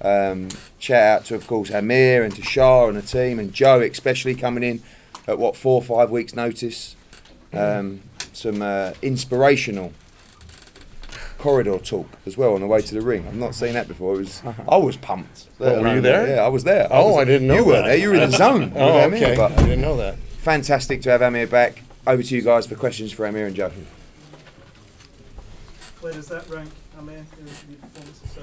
Um, shout out to, of course, Amir and to Shah and the team and Joe, especially coming in at what four or five weeks' notice. Um, some uh, inspirational corridor talk as well on the way to the ring. I've not seen that before. It was I was pumped. What, were you there? Yeah, I was there. Oh, was, I didn't know You were that. there. You were in the zone. with Oh, Amir, okay. but I didn't know that. fantastic to have Amir back. Over to you guys for questions for Amir and Joe. Where does that rank, Amir, in your performances so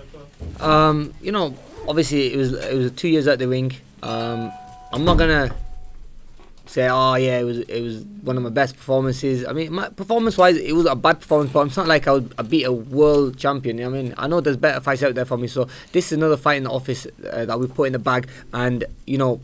far? Um, you know, obviously it was it was two years at the ring. Um, I'm not gonna say, oh yeah, it was it was one of my best performances. I mean, my performance wise, it was a bad performance, but it's not like I, would, I beat a world champion. I mean, I know there's better fights out there for me, so this is another fight in the office uh, that we put in the bag, and you know,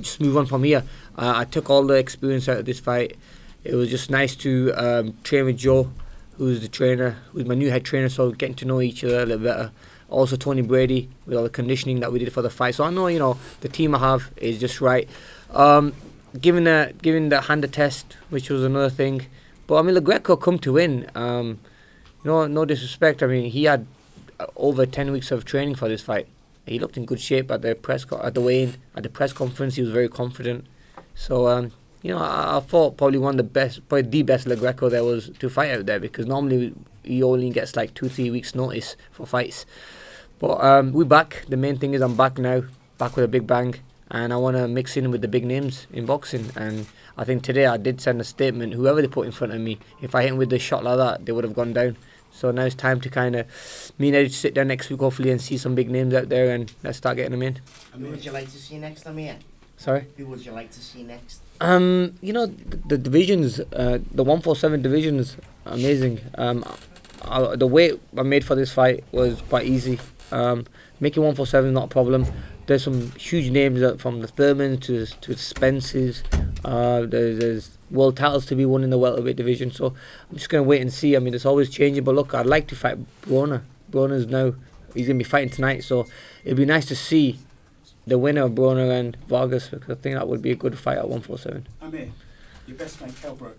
just move on from here. Uh, I took all the experience out of this fight. It was just nice to um, train with Joe, who's the trainer, who's my new head trainer, so getting to know each other a little better. Also Tony Brady with all the conditioning that we did for the fight. So I know you know the team I have is just right. Um, given the given the hand test, which was another thing, but I mean Greco come to win. Um, no no disrespect. I mean he had uh, over ten weeks of training for this fight. He looked in good shape at the press co- at the weigh-in at the press conference. He was very confident. So um, you know, I, I thought probably one of the best, probably the best Lo Greco there was to fight out there because normally he only gets like two, three weeks notice for fights. But um, we're back. The main thing is I'm back now, back with a big bang, and I want to mix in with the big names in boxing. And I think today I did send a statement. Whoever they put in front of me, if I hit him with a shot like that, they would have gone down. So now it's time to kind of me and Eddie sit down next week hopefully and see some big names out there and let's start getting them in. I Who would you like to see next, Amir? Sorry. Who would you like to see next? Um, you know the, the divisions, uh, the one four seven divisions, amazing. Um, I, the weight I made for this fight was quite easy. Um, making one four seven is not a problem. There's some huge names from the Thurmans to to Spencers. Uh, there's, there's world titles to be won in the welterweight division. So I'm just gonna wait and see. I mean, it's always changing. But look, I'd like to fight Broner. Broner's now he's gonna be fighting tonight, so it'd be nice to see the winner of Broner and Vargas because I think that would be a good fight at 147. Amir, your best man Kell Brook,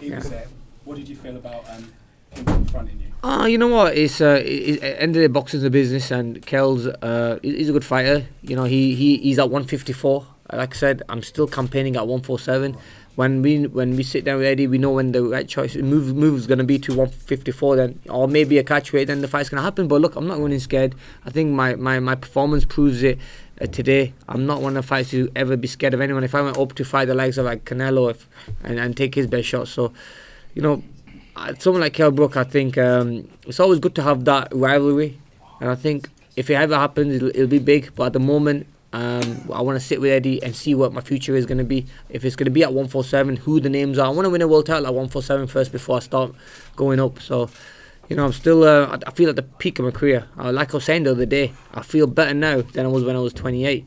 he Yeah. was there. What did you feel about um, you? Ah, you know what? It's uh, it, it, end of the boxing's business, and Kell's uh, he's a good fighter. You know, he, he he's at 154. Like I said, I'm still campaigning at 147. When we when we sit down with Eddie, we know when the right choice move move is gonna be to 154. Then or maybe a catch weight. Then the fight's gonna happen. But look, I'm not running scared. I think my my, my performance proves it. Uh, today, I'm not one of the fights to ever be scared of anyone. If I went up to fight the likes of like Canelo if, and, and take his best shot, so you know, uh, someone like Kell Brook, I think um, it's always good to have that rivalry, and I think if it ever happens, it'll, it'll be big. But at the moment, um, I want to sit with Eddie and see what my future is going to be. If it's going to be at 147, who the names are. I want to win a world title at 147 first before I start going up. So, you know, I'm still. Uh, I- feel at the peak of my career. Uh, like I was saying the other day, I feel better now than I was when I was 28.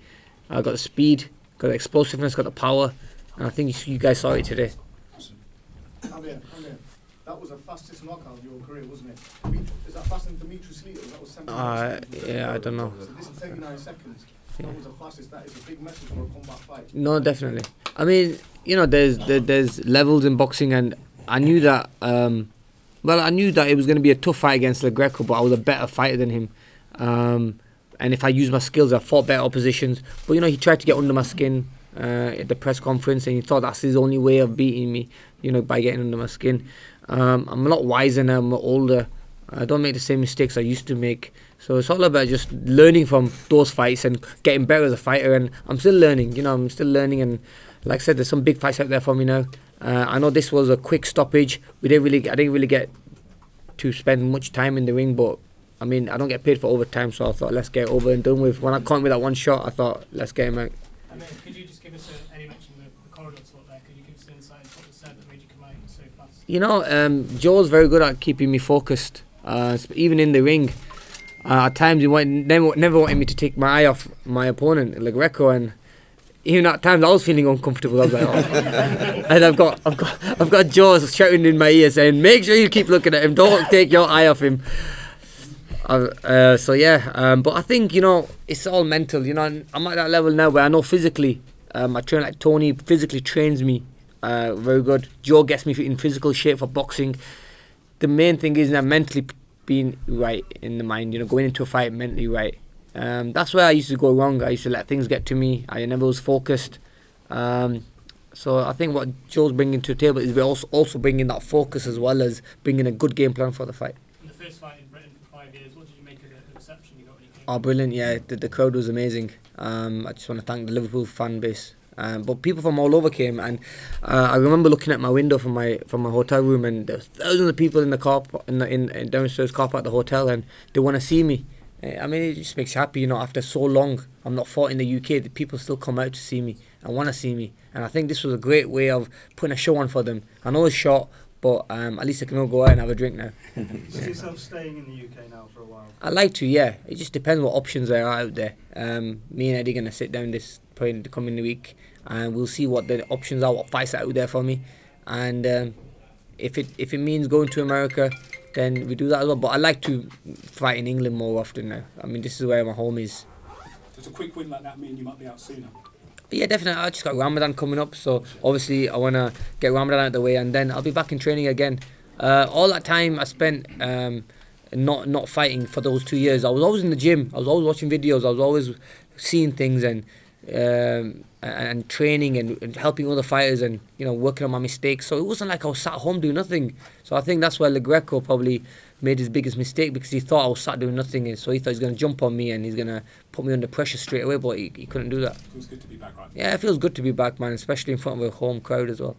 I got the speed, got the explosiveness, got the power, and I think you, you guys saw it today. That was the fastest knockout of your career, wasn't it? Is that faster than Dmitriy Salita? That was 79 Uh, seconds. yeah, I don't know. So this is 39 seconds. That was the fastest. That is a big message for a combat fight. No, definitely. I mean, you know, there's there, there's levels in boxing, and I knew that. Um, well, I knew that it was going to be a tough fight against Lo Greco, but I was a better fighter than him. Um, and if I used my skills, I fought better oppositions. But you know, he tried to get under my skin uh, at the press conference, and he thought that's his only way of beating me. You know, by getting under my skin. Um, I'm a lot wiser now. I'm older. I don't make the same mistakes I used to make. So it's all about just learning from those fights and getting better as a fighter. And I'm still learning. You know, I'm still learning. And like I said, there's some big fights out there for me now. Uh, I know this was a quick stoppage. We didn't really, I didn't really get to spend much time in the ring, but I mean, I don't get paid for overtime, so I thought let's get over and done with. When I caught him with that one shot, I thought let's get him out. Amir, could you just give us a, Eddie mentioned the, the corridor talk there, could you give us an insight into what was said that made you come out so fast? You know, um, Joe's very good at keeping me focused, uh, even in the ring. Uh, at times, he want, never, never wanted me to take my eye off my opponent, like Greco, and even at times I was feeling uncomfortable. I was like, oh. and I've got, I've got, I've got Joe shouting in my ear saying, "Make sure you keep looking at him. Don't take your eye off him." Uh, so yeah, um, but I think you know it's all mental. You know, I'm at that level now where I know physically Um, I train like Tony physically trains me uh, very good. Joe gets me in physical shape for boxing. The main thing is that mentally being right in the mind. You know, going into a fight mentally right. Um, that's where I used to go wrong. I used to let things get to me. I never was focused. Um, so I think what Joe's bringing to the table is we're also also bringing that focus as well as bringing a good game plan for the fight. In the first fight in Britain for five years, what did you make of the reception you got when you came? Oh, brilliant! Yeah, the, the crowd was amazing. Um, I just want to thank the Liverpool fan base. Um, but people from all over came, and uh, I remember looking at my window from my from my hotel room, and there thousands of people in the car in the in, in downstairs car park at the hotel, and they want to see me. Uh, I mean, it just makes you happy, you know. After so long, I'm not fought in the UK. The people still come out to see me and want to see me, and I think this was a great way of putting a show on for them. I know it's short, but um, at least I can all go out and have a drink now. See yourself staying in the UK now for a while. I'd like to, yeah. It just depends what options there are out there. Um, me and Eddie gonna sit down this probably in the coming week, and we'll see what the options are, what fights are out there for me, and um, if it if it means going to America, then we do that as well. But I like to fight in England more often now. I mean, this is where my home is. Does a quick win like that mean you might be out sooner? Yeah, definitely. I just got Ramadan coming up, so obviously I want to get Ramadan out of the way, and then I'll be back in training again. Uh, all that time I spent um, not not fighting for those two years, I was always in the gym. I was always watching videos. I was always seeing things and um, and, training and, and helping other fighters and you know working on my mistakes. So it wasn't like I was sat home doing nothing. So I think that's where Lo Greco probably made his biggest mistake because he thought I was sat doing nothing, and so he thought he's going to jump on me and he's going to put me under pressure straight away, but he, he couldn't do that. Feels good to be back, right? Yeah, it feels good to be back, man, especially in front of a home crowd as well.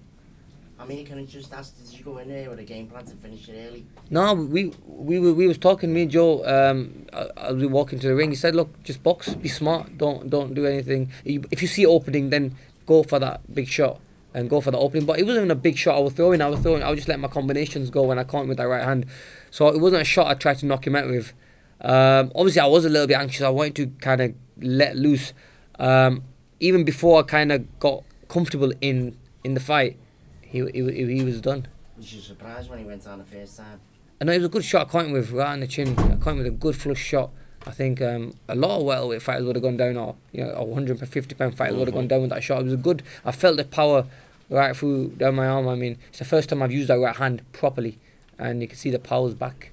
I mean, can I just ask, did you go in there with a game plan to finish it early? No, we we were we was talking. Me and Joe, um, as we walk into the ring, he said, "Look, just box, be smart. Don't don't do anything. If you see opening, then go for that big shot and go for the opening." But it wasn't even a big shot. I was throwing. I was throwing. I was just letting my combinations go when I caught him with that right hand. So it wasn't a shot I tried to knock him out with. Um, obviously, I was a little bit anxious. I wanted to kind of let loose. Um, even before I kind of got comfortable in in the fight, he he, he, was done. Was you surprised when he went down the first time? I know it was a good shot. I caught him with right on the chin. I caught him with a good flush shot. I think um, a lot of welterweight fighters would have gone down, or you know, a 150 pound fighter would have gone down with that shot. It was a good. I felt the power right through down my arm. I mean, it's the first time I've used that right hand properly, and you can see the power's back.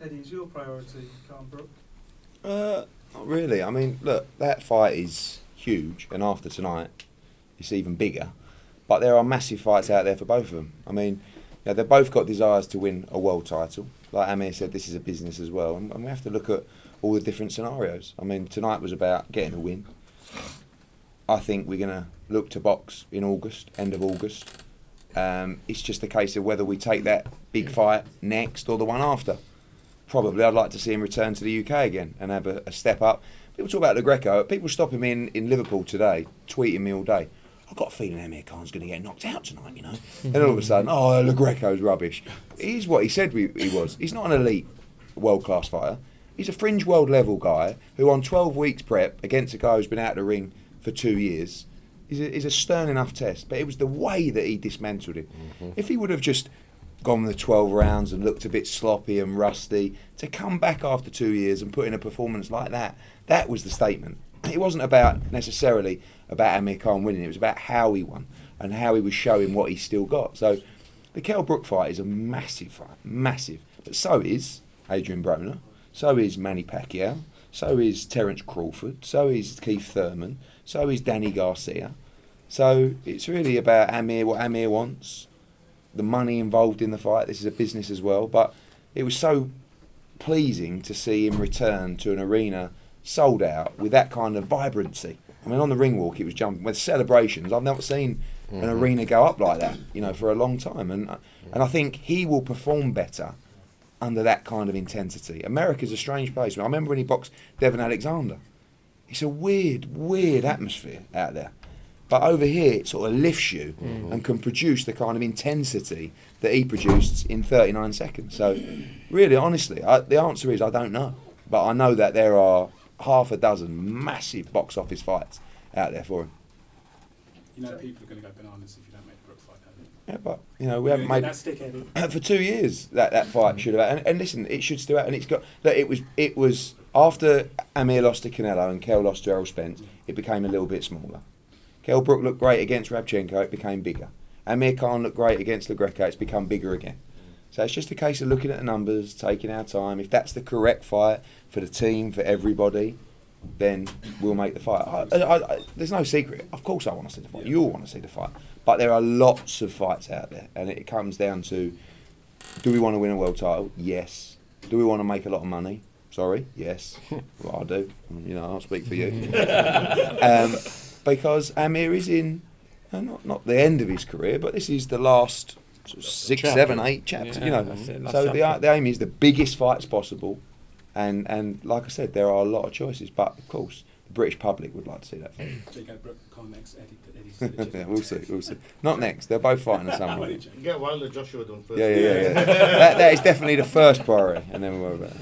Eddie, is your priority Khan Brook? Uh, not really. I mean, look, that fight is huge, and after tonight, it's even bigger. But there are massive fights out there for both of them. I mean, you know, they've both got desires to win a world title. Like Amir said, this is a business as well, and, and we have to look at all the different scenarios. I mean, tonight was about getting a win. I think we're going to look to box in August, end of August. Um, it's just a case of whether we take that big fight next or the one after probably I'd like to see him return to the UK again and have a, a step up. People talk about the Greco. People stopping me in, in Liverpool today, tweeting me all day. I've got a feeling Amir Khan's going to get knocked out tonight, you know. and all of a sudden, oh, Lo Greco's rubbish. He's what he said he was. He's not an elite world class fighter. He's a fringe world level guy who, on 12 weeks prep against a guy who's been out of the ring for two years, is a, is a stern enough test. But it was the way that he dismantled him. Mm-hmm. If he would have just gone the 12 rounds and looked a bit sloppy and rusty, to come back after two years and put in a performance like that, that was the statement. It wasn't about necessarily about Amir Khan winning, it was about how he won and how he was showing what he still got. So the Kell Brook fight is a massive fight, massive. But so is Adrian Broner, so is Manny Pacquiao, so is Terence Crawford, so is Keith Thurman, so is Danny Garcia. So it's really about Amir, what Amir wants, the money involved in the fight. This is a business as well, but it was so pleasing to see him return to an arena sold out with that kind of vibrancy. I mean, on the ring walk, it was jumping with celebrations. I've never seen an mm-hmm. arena go up like that, you know, for a long time, and uh, and I think he will perform better under that kind of intensity. America's a strange place. I remember when he boxed Devon Alexander. It's a weird, weird atmosphere out there. But over here, it sort of lifts you mm-hmm. and can produce the kind of intensity that he produced in 39 seconds. So, really, honestly, I, the answer is I don't know. But I know that there are half a dozen massive box office fights out there for him. You know people are going to go bananas if you don't make the Brook fight, don't you? Yeah, but you know we You're haven't gonna made get that stick for two years that that fight mm-hmm. should have and, and listen it should still and it's got that it was it was after Amir lost to Canelo and Kell lost to Errol Spence it became a little bit smaller Kell Brook looked great against Rabchenko, it became bigger. Amir Khan looked great against Lo Greco, it's become bigger again. So it's just a case of looking at the numbers, taking our time. If that's the correct fight for the team, for everybody, then we'll make the fight. I, I, I, there's no secret. Of course, I want to see the fight. You all want to see the fight. But there are lots of fights out there, and it comes down to do we want to win a world title? Yes. Do we want to make a lot of money? Sorry, yes. well, I do. You know, I'll speak for you. um, because Amir is in, uh, not, not the end of his career, but this is the last sort of six, Chapter. seven, eight chapters. you know, that's it, last so the, the aim is the biggest fights possible, and and like I said, there are a lot of choices. But of course, the British public would like to see that. fight. So you go Brook Khan next, Eddie, Eddie's yeah, we'll see, we'll see. Not next. They're both fighting at some point. Get Wilder Joshua done first. Yeah, yeah, yeah. yeah. that, that is definitely the first priority, and then we'll worry about it.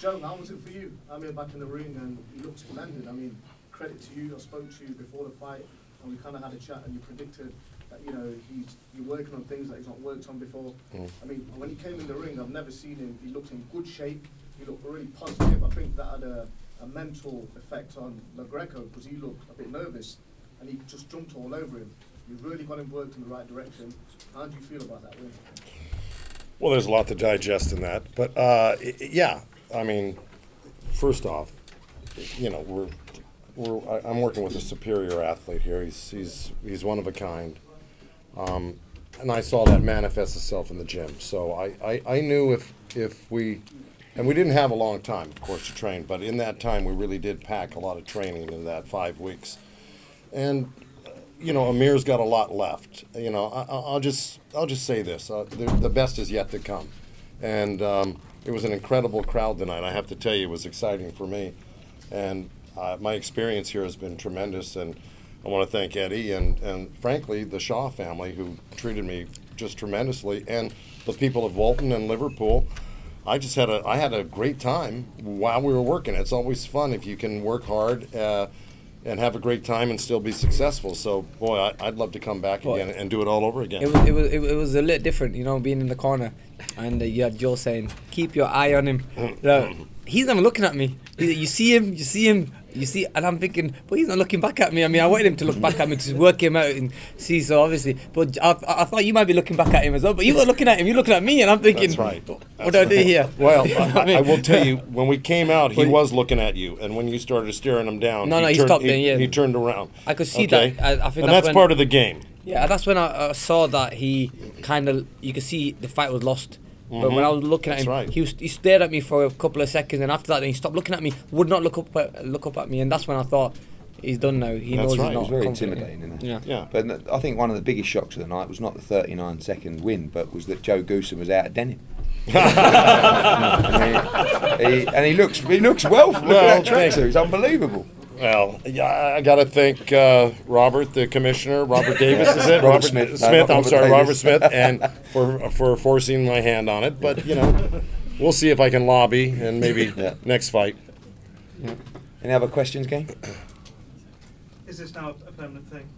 Joe, how was it for you? I'm here back in the ring and you looked splendid. I mean, credit to you. I spoke to you before the fight and we kind of had a chat and you predicted that, you know, he's you're working on things that he's not worked on before. Mm. I mean, when he came in the ring, I've never seen him. He looked in good shape. He looked really positive. I think that had a, a mental effect on Lo Greco because he looked a bit nervous and he just jumped all over him. You've really got him worked in the right direction. How do you feel about that win? Well, there's a lot to digest in that, but uh, i- i- yeah, I mean, first off, you know, we're, we're I, I'm working with a superior athlete here. He's he's he's one of a kind, um, and I saw that manifest itself in the gym. So I, I, I knew if if we, and we didn't have a long time, of course, to train, but in that time we really did pack a lot of training in that five weeks, and you know, Amir's got a lot left. You know, I, I- I'll just I'll just say this: uh, the, the best is yet to come, and um, it was an incredible crowd tonight. I have to tell you, it was exciting for me, and uh, my experience here has been tremendous. And I want to thank Eddie and and frankly the Shaw family who treated me just tremendously, and the people of Walton and Liverpool. I just had a I had a great time while we were working. It's always fun if you can work hard. Uh, and have a great time and still be successful. So, boy, I, I'd love to come back Well, again and do it all over again. It was, it was it was- a little different, you know, being in the corner, and uh, you had Joe saying, "Keep your eye on him." Now, he's not even looking at me. You see him, you see him, you see, and I'm thinking, but he's not looking back at me. I mean, I wanted him to look back at me to work him out and see. So obviously, but I, I thought you might be looking back at him as well. But you were looking at him. You're looking at me, and I'm thinking, That's right. What That's do I do here? Well, You know I, I mean? will tell you, when we came out, he was looking at you, and when you started staring him down, No, he no, he turned, stopped then, yeah. he turned around. I could see Okay? that. I, I think and that's, that's part of the game. Yeah, that's when I, I saw that he kind of you could see the fight was lost. But when I mm-hmm. was looking at That's him, right. he was he stared at me for a couple of seconds, and after that, then he stopped looking at me. Would not look up at, look up at me, and that's when I thought he's done now. He That's knows right. he's It was very confident. intimidating, isn't it? Yeah. Yeah. But n- I think one of the biggest shocks of the night was not the 39 second win, but was that Joe Goossen was out of denim. and, he, he, and he looks he looks well. Look Well, at that thank- tracksuit; it's unbelievable. Well, yeah, I- I got to thank uh, Robert, the commissioner, Robert Davis, is it? Robert Smith. Smith. I'm Robert sorry, Davis. Robert Smith, and for for forcing my hand on it. But you know, we'll see if I can lobby and maybe Yeah. next fight. Any other questions, gang? Is this now a permanent thing?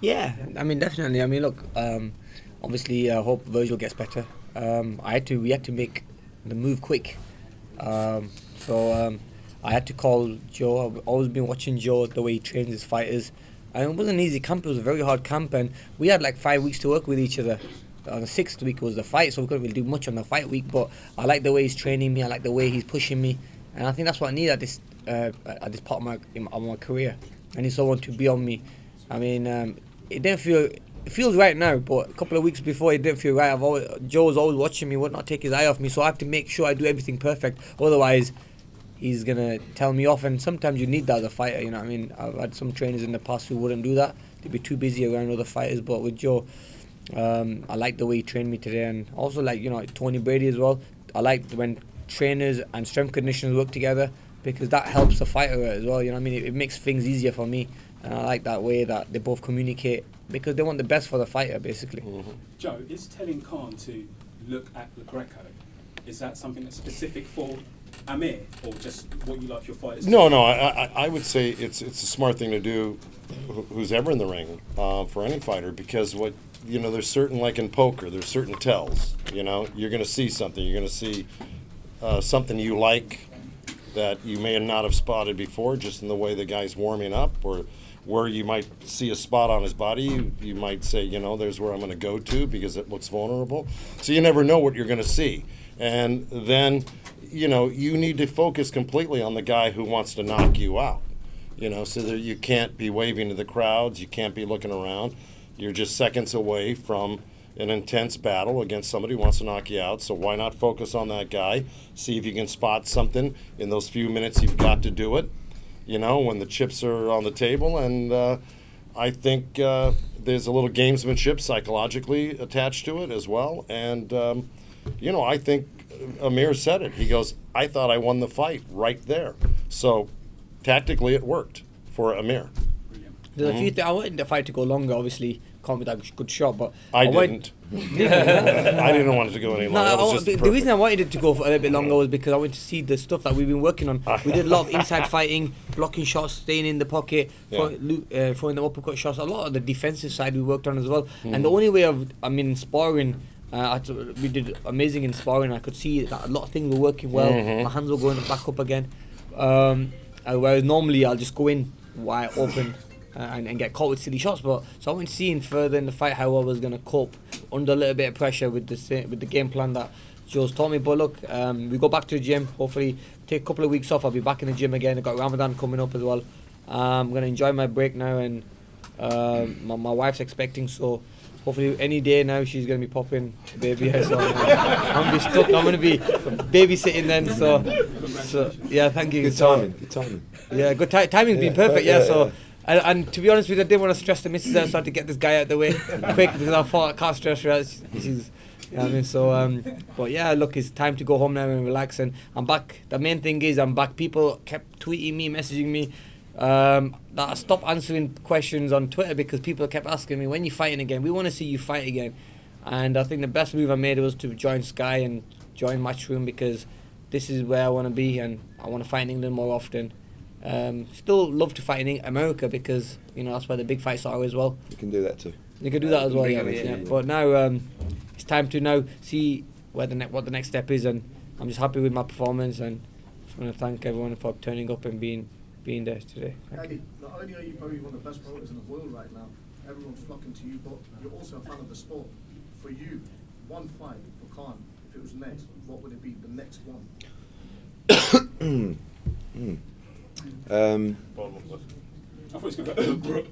Yeah, I mean definitely. I mean, look, um, obviously, I hope Virgil gets better. Um, I had to, we had to make the move quick. Um, so um, I had to call Joe. I've always been watching Joe the way he trains his fighters, and it wasn't an easy camp. It was a very hard camp, and we had like five weeks to work with each other. On the sixth week was the fight, so we couldn't really do much on the fight week. But I like the way he's training me. I like the way he's pushing me, and I think that's what I need at this uh, at this part of my in- of my career. I need someone to be on me. I mean, um, it didn't feel. It feels right now, but a couple of weeks before it didn't feel right. I've always, Joe was always watching me, would not take his eye off me, so I have to make sure I do everything perfect. Otherwise, he's gonna tell me off, and sometimes you need that as a fighter. You know what I mean? I've had some trainers in the past who wouldn't do that; they'd be too busy around other fighters. But with Joe, um, I like the way he trained me today, and also like you know Tony Brady as well. I like when trainers and strength conditioners work together because that helps the fighter as well. You know what I mean? It, it makes things easier for me, and I like that way that they both communicate because they want the best for the fighter, basically. Joe, is telling Khan to look at the Greco, is that something that's specific for Amir, or just what you like your fighters? No, no, I, I, I would say it's it's a smart thing to do, who's ever in the ring uh, for any fighter, because what you know, there's certain like in poker, there's certain tells. You know, you're going to see something, you're going to see uh, something you like, that you may not have spotted before, just in the way the guy's warming up, or where you might see a spot on his body. You, you might say, you know, there's where I'm going to go to because it looks vulnerable. So you never know what you're going to see. And then, you know, you need to focus completely on the guy who wants to knock you out. You know, so that you can't be waving to the crowds, you can't be looking around. You're just seconds away from an intense battle against somebody who wants to knock you out. So why not focus on that guy? See if you can spot something in those few minutes you've got to do it. You know, when the chips are on the table, and uh, I think uh, there's a little gamesmanship psychologically attached to it as well. And um, you know, I think Amir said it. He goes, "I thought I won the fight right there." So tactically, it worked for Amir. Brilliant. There's a few things. I wanted the fight to go longer. Obviously, can't be that good shot, but I want- didn't. I didn't want it to go any longer. I- just the, the reason I wanted it to go for a little bit longer was because I wanted to see the stuff that we've been working on. We did a lot of inside fighting, blocking shots, staying in the pocket, Yeah. throwing, uh, throwing the uppercut shots. A lot of the defensive side we worked on as well. And Hmm. the only way of, I mean, sparring. Uh, I we did amazing in sparring. I could see that a lot of things were working well. Mhm. My hands were going back up again. Um, uh, whereas normally I'll just go in wide open uh, and, and get caught with silly shots. But so I went seeing further in the fight how I was going to cope under a little bit of pressure with the sa- with the game plan that Joe's taught me. But look, um, we go back to the gym. Hopefully, take a couple of weeks off. I'll be back in the gym again. I've got Ramadan coming up as well. Um, I'm going to enjoy my break now, and um my, my wife's expecting so. Hopefully, any day now she's gonna be popping baby. So I'm gonna be stuck. I'm gonna be babysitting then. So, so yeah, thank you. Good So- timing. Good timing. yeah, good ti- timing's been perfect. Yeah, yeah, so. yeah. And, and to be honest with you, I didn't want to stress the missus out, so I had to get this guy out the way quick because I thought I can't stress her out. She's, you know I mean? So, um, but yeah, look, it's time to go home now and relax. And I'm back. The main thing is I'm back. People kept tweeting me, messaging me. Um, that I stopped answering questions on Twitter because people kept asking me when you fighting again. We want to see you fight again. And I think the best move I made was to join Sky and join Matchroom because this is where I want to be and I want to fight in England more often. Um, still love to fight in America because you know that's where the big fights are as well. You can do that too. You can do that as well, Bring yeah. yeah. But now um, it's time to now see where the ne- what the next step is, and I'm just happy with my performance, and just want to thank everyone for turning up and being being there today. Thank you. Not only are you probably one of the best promoters in the world right now, everyone's flocking to you, but you're also a fan of the sport. For you, one fight for Khan, if it was next, what would it be? The next one? Um, I thought it was going to go.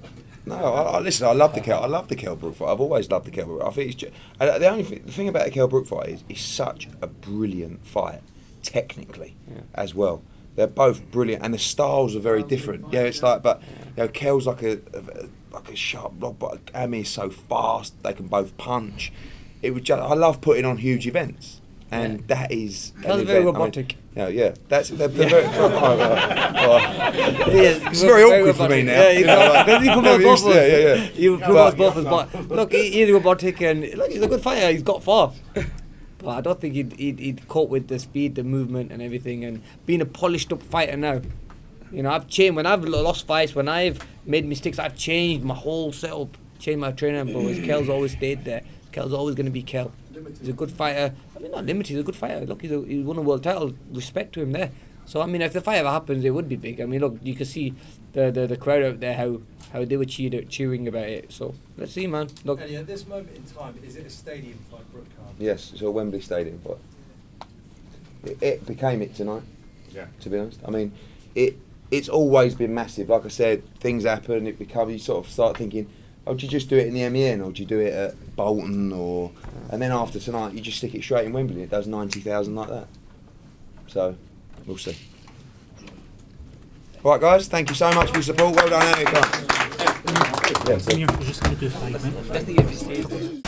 no, I, I, listen. I love the Kell. I love the Kell Brook fight. I've always loved the Kell Brook. I think it's just, uh, the only thing, the thing about the Kell Brook fight is it's such a brilliant fight, technically, Yeah. as well. They're both brilliant, and the styles are very different. Yeah, it's like, but you know, Kell's like a, a like a sharp block, but Amir's so fast. They can both punch. It was just, I love putting on huge events, and Yeah. that is. an very event. I mean, robotic. yeah, yeah. That's they're, they're very. oh, oh. Yeah, It's very awkward for me now. Yeah, you know, because he Never promotes both of us. yeah, yeah, yeah. He But- both of us. But look, he, he's robotic and look, he's a good fighter. He's got far. But I don't think he'd, he'd, he'd cope with the speed, the movement, and everything. And being a polished up fighter now, you know, I've changed. When I've lost fights, when I've made mistakes, I've changed my whole setup, changed my training. But whereas Kell's always stayed there. Kell's always going to be Kell. He's a good fighter. I mean, not limited. He's a good fighter. Look, he's, a, he's won a world title. Respect to him there. So I mean, if the fight ever happens, it would be big. I mean, look, you can see the the, the crowd out there how how they were cheered, cheering about it. So let's see, man. Look, Eddie, at this moment in time, is it a stadium fight, Brook Yes, it's a Wembley Stadium fight. It, it became it tonight. Yeah. To be honest, I mean, it it's always been massive. Like I said, things happen. It becomes you sort of start thinking, oh, do you just do it in the MEN or do you do it at Bolton or? And then after tonight, you just stick it straight in Wembley. It does ninety thousand like that. So, we'll see. All right, guys. Thank you so much for your support. Well done, Eric. Yeah, so- Just going to do a five minutes.